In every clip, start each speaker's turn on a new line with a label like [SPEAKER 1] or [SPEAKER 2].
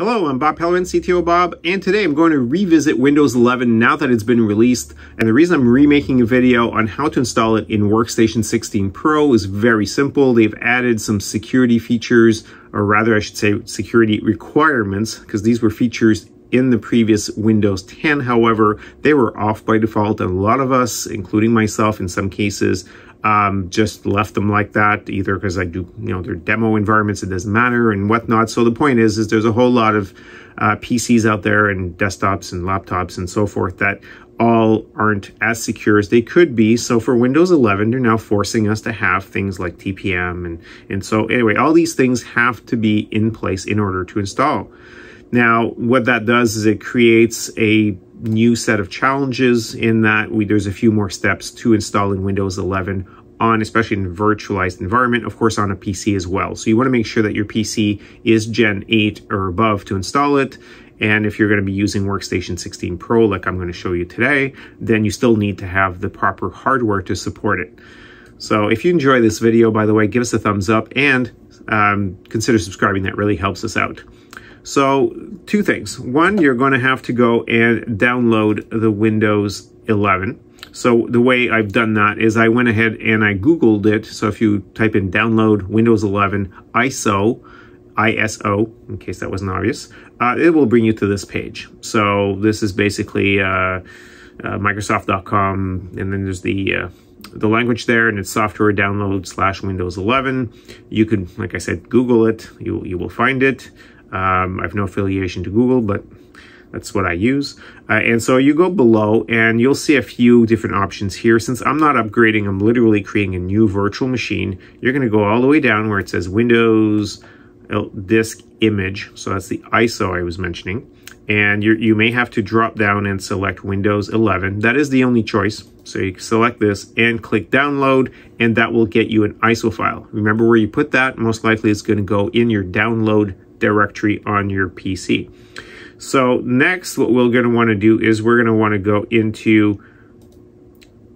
[SPEAKER 1] Hello, I'm Bob Pellerin, CTO Bob, and today I'm going to revisit Windows 11 now that it's been released. And the reason I'm remaking a video on how to install it in Workstation 16 Pro is very simple. They've added some security features, or rather I should say security requirements, because these were features in the previous Windows 10. However, they were off by default, and a lot of us, including myself in some cases, um, just left them like that, either because I do, you know, they're demo environments, it doesn't matter and whatnot. So the point is, is there's a whole lot of uh, PCs out there and desktops and laptops and so forth that all aren't as secure as they could be. So for Windows 11, they're now forcing us to have things like TPM. And, and so anyway, all these things have to be in place in order to install. Now, what that does is it creates a new set of challenges in that we, there's a few more steps to installing Windows 11 on, especially in a virtualized environment, of course, on a PC as well. So you want to make sure that your PC is Gen 8 or above to install it. And if you're going to be using Workstation 16 Pro, like I'm going to show you today, then you still need to have the proper hardware to support it. So if you enjoy this video, by the way, give us a thumbs up and um, consider subscribing. That really helps us out. So two things. One, you're going to have to go and download the Windows 11. So the way I've done that is I went ahead and I Googled it. So if you type in download Windows 11 ISO, ISO, in case that wasn't obvious, uh, it will bring you to this page. So this is basically uh, uh, Microsoft.com, and then there's the uh, the language there, and it's software download slash Windows 11. You can, like I said, Google it. You you will find it. Um, I have no affiliation to Google, but that's what I use. Uh, and so you go below and you'll see a few different options here. Since I'm not upgrading, I'm literally creating a new virtual machine. You're going to go all the way down where it says Windows uh, disk image. So that's the ISO I was mentioning. And you you may have to drop down and select Windows 11. That is the only choice. So you select this and click download and that will get you an ISO file. Remember where you put that? Most likely it's going to go in your download directory on your PC. So next, what we're going to want to do is we're going to want to go into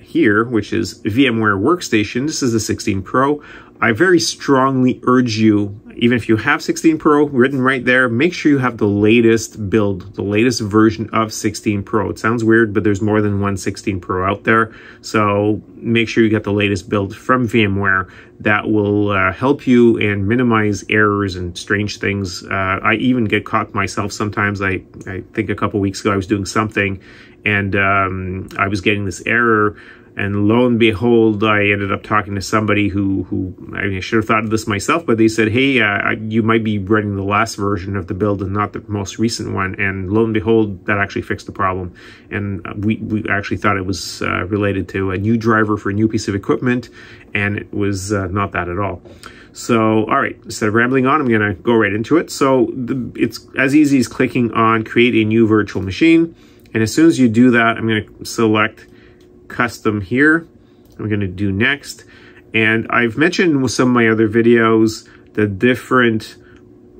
[SPEAKER 1] here, which is VMware Workstation. This is the 16 Pro. I very strongly urge you, even if you have 16 Pro written right there, make sure you have the latest build, the latest version of 16 Pro. It sounds weird, but there's more than one 16 Pro out there. So make sure you get the latest build from VMware that will uh, help you and minimize errors and strange things. Uh, I even get caught myself sometimes. I, I think a couple weeks ago I was doing something and um, I was getting this error and lo and behold, I ended up talking to somebody who, who I, mean, I should have thought of this myself, but they said, hey, uh, you might be running the last version of the build and not the most recent one. And lo and behold, that actually fixed the problem. And we, we actually thought it was uh, related to a new driver for a new piece of equipment, and it was uh, not that at all. So, all right, instead of rambling on, I'm going to go right into it. So the, it's as easy as clicking on create a new virtual machine. And as soon as you do that, I'm going to select custom here. I'm going to do next. And I've mentioned with some of my other videos the different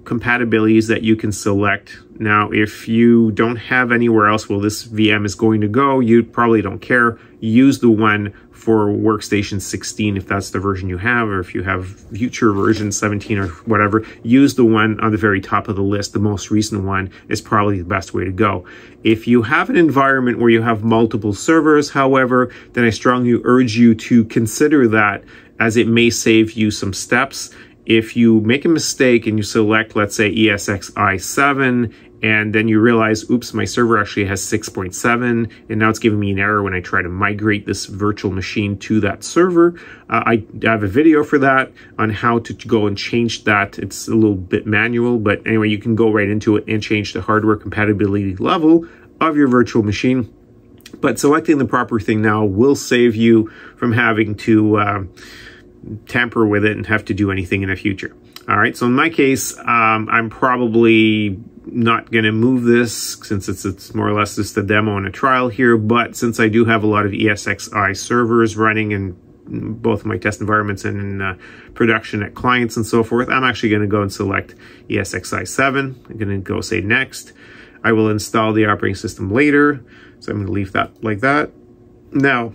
[SPEAKER 1] compatibilities that you can select. Now, if you don't have anywhere else where this VM is going to go, you probably don't care. Use the one for workstation 16 if that's the version you have or if you have future version 17 or whatever use the one on the very top of the list the most recent one is probably the best way to go. If you have an environment where you have multiple servers however then i strongly urge you to consider that as it may save you some steps. If you make a mistake and you select, let's say, ESXi7 and then you realize, oops, my server actually has 6.7, and now it's giving me an error when I try to migrate this virtual machine to that server. Uh, I have a video for that on how to go and change that. It's a little bit manual, but anyway, you can go right into it and change the hardware compatibility level of your virtual machine. But selecting the proper thing now will save you from having to uh, tamper with it and have to do anything in the future. All right, so in my case, um, I'm probably not going to move this since it's, it's more or less just a demo and a trial here. But since I do have a lot of ESXi servers running in both my test environments and in uh, production at clients and so forth, I'm actually going to go and select ESXi 7. I'm going to go say next. I will install the operating system later. So I'm going to leave that like that. Now,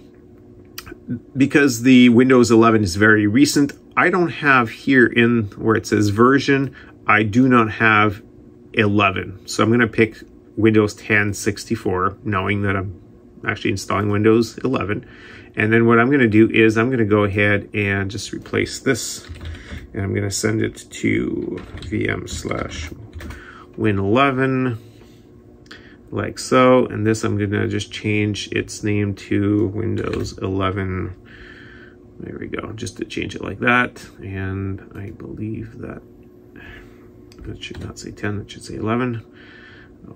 [SPEAKER 1] because the Windows 11 is very recent, I don't have here in where it says version, I do not have 11. So I'm going to pick Windows 10 64, knowing that I'm actually installing Windows 11. And then what I'm going to do is I'm going to go ahead and just replace this. And I'm going to send it to VM slash Win11 like so. And this I'm going to just change its name to Windows 11. There we go, just to change it like that. And I believe that it should not say 10, that should say 11.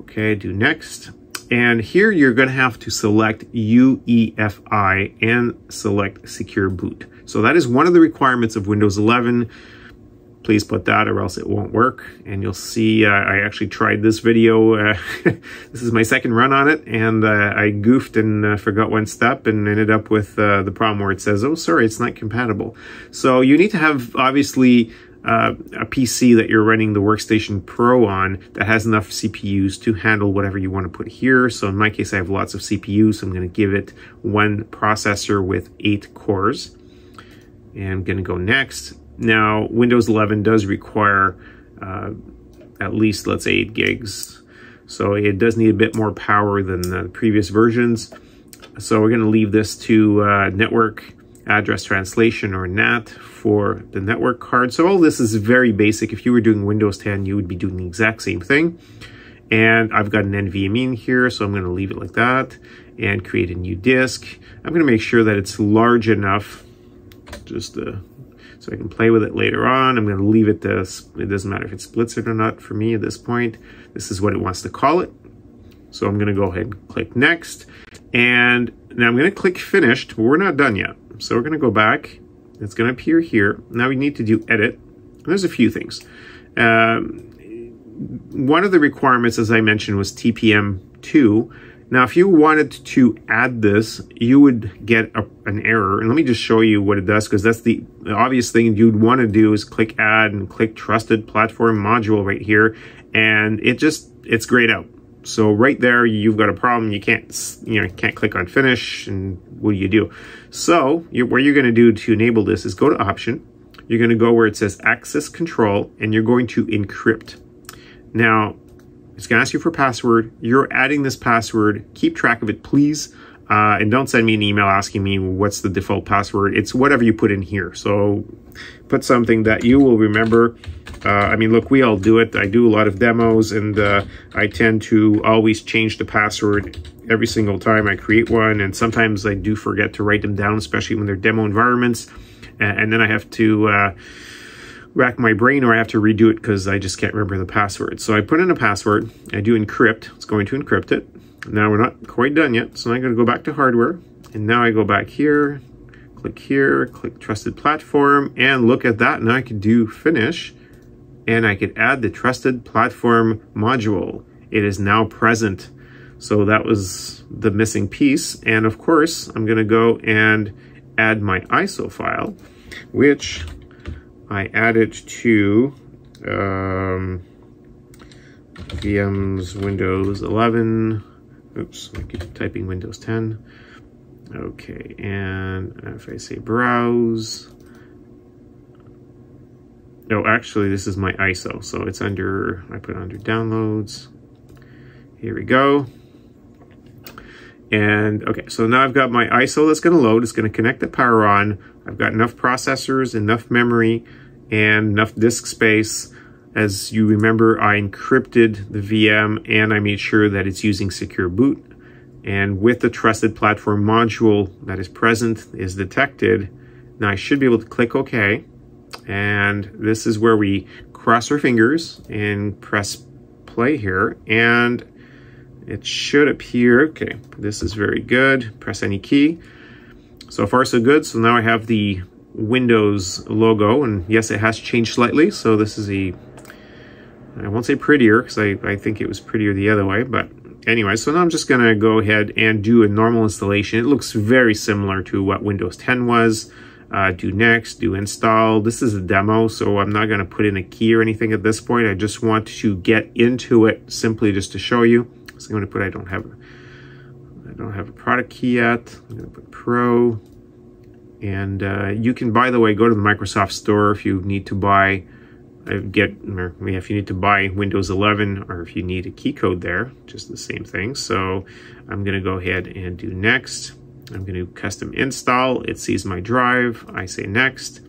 [SPEAKER 1] Okay, do next. And here you're going to have to select UEFI and select Secure Boot. So that is one of the requirements of Windows 11. Please put that or else it won't work. And you'll see uh, I actually tried this video. Uh, this is my second run on it. And uh, I goofed and uh, forgot one step and ended up with uh, the problem where it says, oh, sorry, it's not compatible. So you need to have, obviously, uh, a PC that you're running the Workstation Pro on that has enough CPUs to handle whatever you want to put here. So in my case, I have lots of CPUs. So I'm going to give it one processor with eight cores. And I'm going to go next. Now, Windows 11 does require uh, at least, let's say, 8 gigs. So it does need a bit more power than the previous versions. So we're going to leave this to uh, network address translation or NAT for the network card. So all this is very basic. If you were doing Windows 10, you would be doing the exact same thing. And I've got an NVMe in here, so I'm going to leave it like that and create a new disk. I'm going to make sure that it's large enough just uh, so I can play with it later on. I'm going to leave it this. It doesn't matter if it splits it or not for me at this point. This is what it wants to call it. So I'm going to go ahead and click next. And now I'm going to click finished. We're not done yet. So we're going to go back. It's going to appear here. Now we need to do edit. There's a few things. Um, one of the requirements, as I mentioned, was TPM2. Now, if you wanted to add this, you would get a, an error. And let me just show you what it does, because that's the obvious thing you'd want to do is click add and click trusted platform module right here. And it just, it's grayed out. So right there, you've got a problem. You can't, you know, can't click on finish. And what do you do? So you're, what you're going to do to enable this is go to option. You're going to go where it says access control and you're going to encrypt. Now, it's going to ask you for password. You're adding this password. Keep track of it, please. Uh, and don't send me an email asking me what's the default password. It's whatever you put in here. So put something that you will remember. Uh, I mean, look, we all do it. I do a lot of demos and uh, I tend to always change the password every single time I create one. And sometimes I do forget to write them down, especially when they're demo environments. And, then I have to uh, rack my brain or I have to redo it because I just can't remember the password. So I put in a password. I do encrypt. It's going to encrypt it. Now we're not quite done yet. So I'm going to go back to hardware. And now I go back here, click here, click trusted platform, and look at that. Now I can do finish and I could add the trusted platform module. It is now present. So that was the missing piece. And of course, I'm going to go and add my ISO file, which I added to um, VM's Windows 11. Oops, I keep typing Windows 10. Okay, and if I say browse, oh, actually, this is my ISO. So it's under, I put under downloads. Here we go. And okay, so now I've got my ISO that's going to load. It's going to connect the power on. I've got enough processors, enough memory, and enough disk space. As you remember, I encrypted the VM and I made sure that it's using secure boot. And with the trusted platform module that is present is detected, now I should be able to click OK. And this is where we cross our fingers and press play here. And it should appear, okay, this is very good. Press any key. So far so good. So now I have the Windows logo and yes, it has changed slightly. So this is a, I won't say prettier because I, I think it was prettier the other way, but anyway, so now I'm just gonna go ahead and do a normal installation. It looks very similar to what Windows 10 was. Uh, do next, do install. This is a demo, so I'm not gonna put in a key or anything at this point. I just want to get into it simply just to show you. So I'm gonna put, I don't have, I don't have a product key yet. I'm gonna put Pro. And uh, you can, by the way, go to the Microsoft Store if you need to buy Uh, get, or if you need to buy Windows 11 or if you need a key code there, just the same thing. So I'm going to go ahead and do next. I'm going to do custom install. It sees my drive. I say next.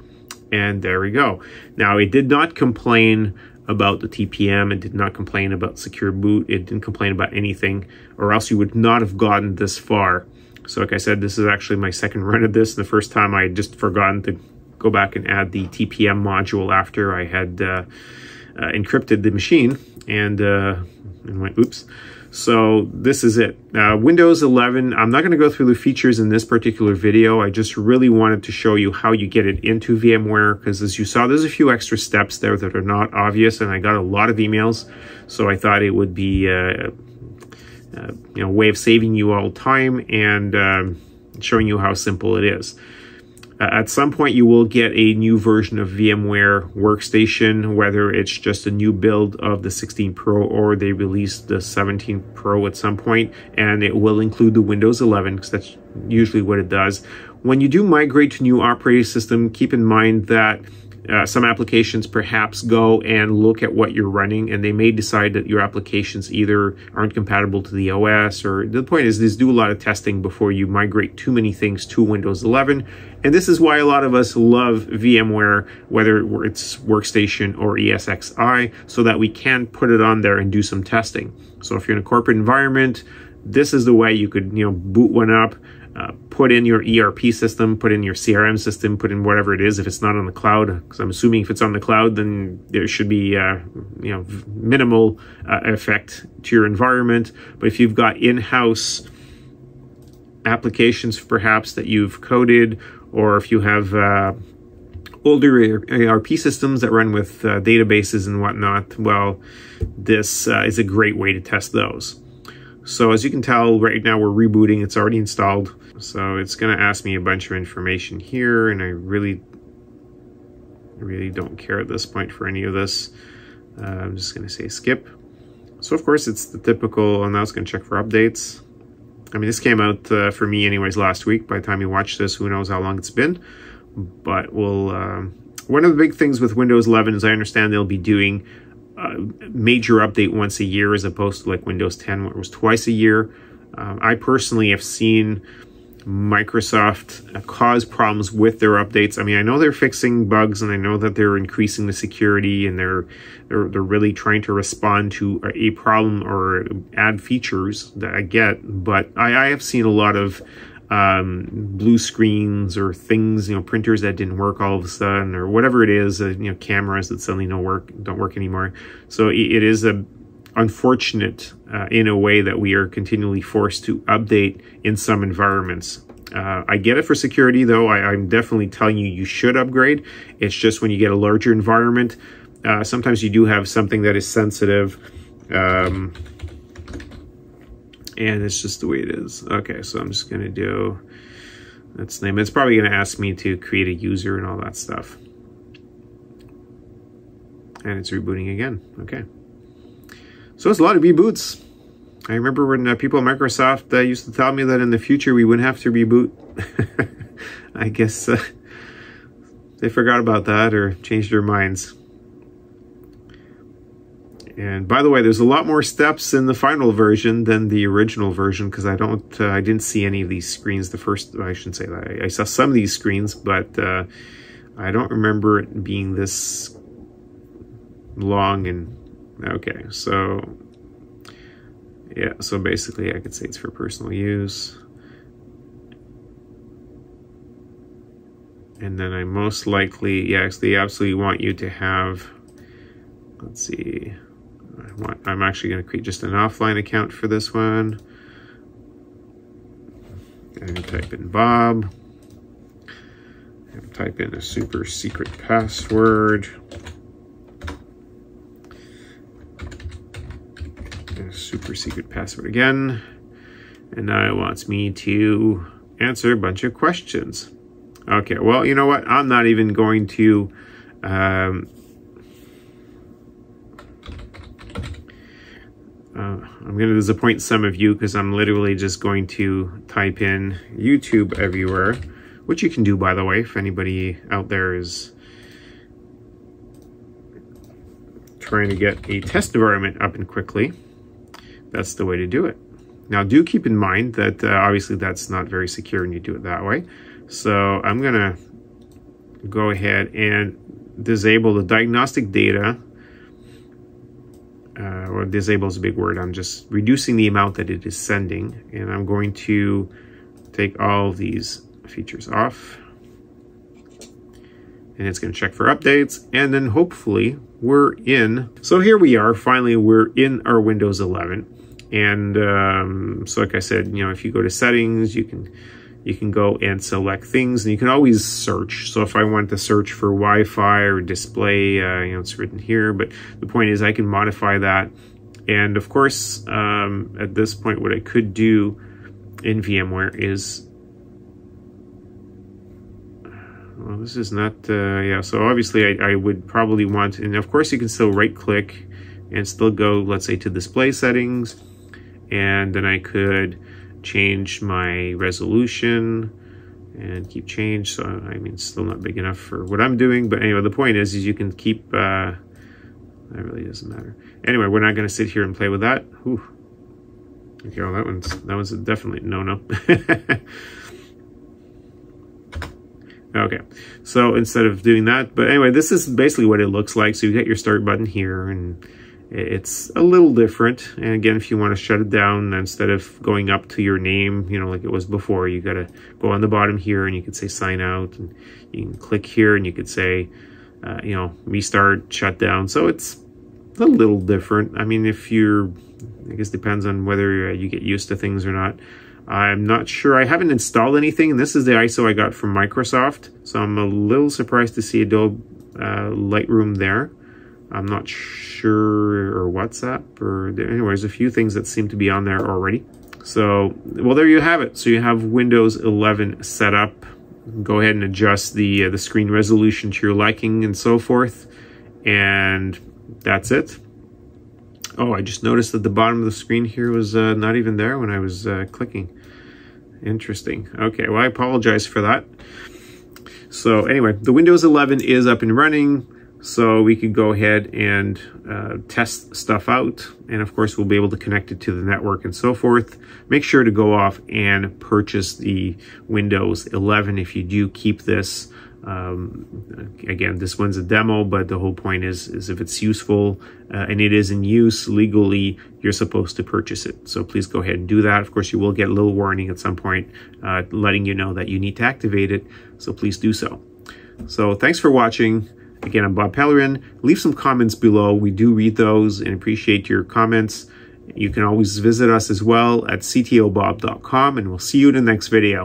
[SPEAKER 1] And there we go. Now, it did not complain about the TPM. It did not complain about secure boot. It didn't complain about anything, or else you would not have gotten this far. So like I said, this is actually my second run of this. The first time I just forgotten to go back and add the TPM module after I had uh, uh, encrypted the machine and, uh, and went, oops. So this is it. Uh, Windows 11, I'm not going to go through the features in this particular video. I just really wanted to show you how you get it into VMware because as you saw, there's a few extra steps there that are not obvious and I got a lot of emails. So I thought it would be uh, uh, you know, way of saving you all time and um, showing you how simple it is. Uh, at some point, you will get a new version of VMware Workstation, whether it's just a new build of the 16 Pro or they release the 17 Pro at some point, and it will include the Windows 11 because that's usually what it does. When you do migrate to new operating system, keep in mind that uh, some applications perhaps go and look at what you're running and they may decide that your applications either aren't compatible to the OS or the point is this do a lot of testing before you migrate too many things to Windows 11 and this is why a lot of us love VMware whether it's workstation or ESXi so that we can put it on there and do some testing. So if you're in a corporate environment this is the way you could you know boot one up uh, put in your ERP system, put in your CRM system, put in whatever it is. If it's not on the cloud, because I'm assuming if it's on the cloud, then there should be uh, you know minimal uh, effect to your environment. But if you've got in-house applications, perhaps that you've coded, or if you have uh, older ERP systems that run with uh, databases and whatnot, well, this is a great way to test those. So as you can tell, right now we're rebooting. It's already installed. So it's going to ask me a bunch of information here, and I really, really don't care at this point for any of this. Uh, I'm just going to say skip. So of course it's the typical, and now it's going to check for updates. I mean, this came out uh, for me anyways last week. By the time you watch this, who knows how long it's been. But we'll, uh, one of the big things with Windows 11 is I understand they'll be doing a major update once a year as opposed to like Windows 10 where it was twice a year. Um, I personally have seen Microsoft cause problems with their updates. I mean, I know they're fixing bugs and I know that they're increasing the security and they're they're, they're really trying to respond to a problem or add features that I get. But I, I have seen a lot of um, blue screens or things, you know, printers that didn't work all of a sudden or whatever it is, uh, you know, cameras that suddenly don't work, don't work anymore. So it, it is a unfortunate uh, in a way that we are continually forced to update in some environments. Uh, I get it for security, though. I, am definitely telling you, you should upgrade. It's just when you get a larger environment, uh, sometimes you do have something that is sensitive. Um, and it's just the way it is. Okay, so I'm just going to do that's name. It's probably going to ask me to create a user and all that stuff. And it's rebooting again. Okay. So it's a lot of reboots. I remember when uh, people at Microsoft uh, used to tell me that in the future we wouldn't have to reboot. I guess uh, they forgot about that or changed their minds. And by the way, there's a lot more steps in the final version than the original version because I don't, uh, I didn't see any of these screens. The first, I shouldn't say that. I, I saw some of these screens, but uh, I don't remember it being this long and Okay, so yeah, so basically I could say it's for personal use. And then I most likely, yes, they absolutely want you to have, let's see, I want, I'm actually going to create just an offline account for this one. And type in Bob. And type in a super secret password. Super secret password again. And now it wants me to answer a bunch of questions. Okay, well, you know what? I'm not even going to... Um, uh, I'm going to disappoint some of you because I'm literally just going to type in YouTube everywhere, which you can do, by the way, if anybody out there is trying to get a test environment up and quickly, that's the way to do it. Now do keep in mind that uh, obviously that's not very secure when you do it that way. So I'm gonna go ahead and disable the diagnostic data uh, or disable is a big word. I'm just reducing the amount that it is sending and I'm going to take all these features off and it's going to check for updates and then hopefully we're in so here we are finally we're in our windows 11 and um, so like i said you know if you go to settings you can you can go and select things and you can always search. So if i want to search for wi-fi or display uh, you know it's written here but the point is i can modify that. And of course um, at this point what i could do in vmware is well, this is not, uh, yeah, so obviously I, I would probably want, and of course you can still right click and still go, let's say to display settings, and then I could change my resolution and keep change. So, I mean, still not big enough for what I'm doing, but anyway, the point is, is you can keep, uh, that really doesn't matter. Anyway, we're not going to sit here and play with that. Whew. Okay, well, that one's, that one's definitely no-no. Okay, so instead of doing that, but anyway, this is basically what it looks like. So you get your start button here and it's a little different. And again, if you want to shut it down, instead of going up to your name, you know, like it was before, you got to go on the bottom here and you could say sign out and you can click here and you could say, uh, you know, restart, shut down. So it's a little different. I mean, if you're, I guess depends on whether uh, you get used to things or not. I'm not sure. I haven't installed anything. And this is the ISO I got from Microsoft. So I'm a little surprised to see Adobe uh, Lightroom there. I'm not sure, or WhatsApp, or anyways, a few things that seem to be on there already. So, well, there you have it. So you have Windows 11 set up. Go ahead and adjust the, uh, the screen resolution to your liking and so forth. And that's it. Oh, I just noticed that the bottom of the screen here was uh, not even there when I was uh, clicking. Interesting. Okay, well, I apologize for that. So anyway, the Windows 11 is up and running, so we can go ahead and uh, test stuff out. And of course, we'll be able to connect it to the network and so forth. Make sure to go off and purchase the Windows 11 if you do keep this. Um, again, this one's a demo, but the whole point is, is if it's useful uh, and it is in use legally, you're supposed to purchase it. So please go ahead and do that. Of course, you will get a little warning at some point uh, letting you know that you need to activate it. So please do so. So thanks for watching. Again, I'm Bob Pellerin. Leave some comments below. We do read those and appreciate your comments. You can always visit us as well at ctobob.com and we'll see you in the next video.